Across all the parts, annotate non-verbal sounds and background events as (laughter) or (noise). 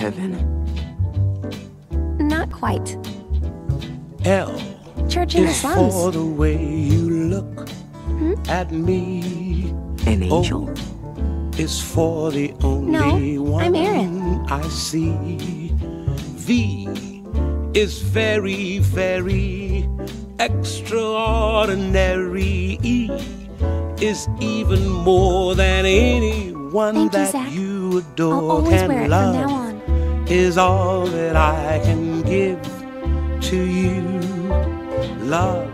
heaven. Not quite. L Church in the is for slums. the way you look hmm? at me. An oh, angel? Is for the only No, one I'm Aerith. I see. V is very, very extraordinary. E is even more than anyone Thank you, that you I'll adore always can wear it love from now on. Is all that I can give to you. Love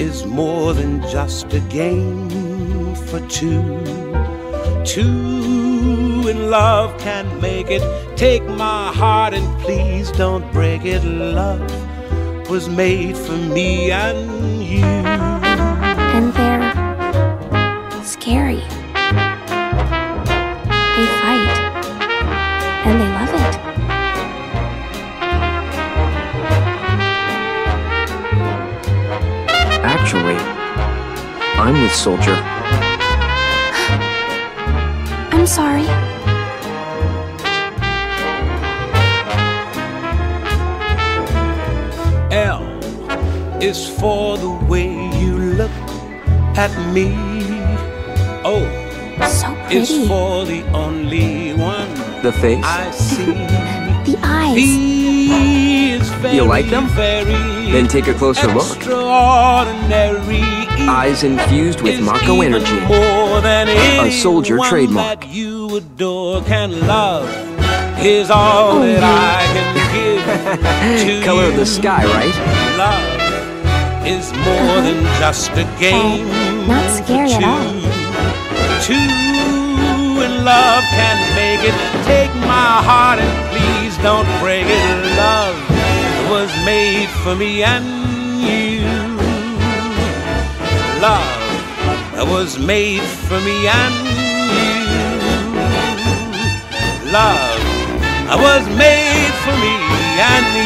is more than just a game for two. Two in love can make it. Take my heart and please don't break it. Love was made for me and you. And they're scary. And it. Actually, I'm with Soldier. (sighs) I'm sorry. L is for the way you look at me. O So is for the only one The face? I see. The eyes. V is very, You like them? Very Then take a closer look. Extraordinary. Eyes infused with Mako energy. More than A soldier trademark. That you adore can love is all that I can give (laughs) to Color of the sky, right? Love is more than just a game. Uh-huh. not scary for at all. two. In love can't make it. Take my heart and please don't break it. Love was made for me and you. Love was made for me and you. Love was made for me and you.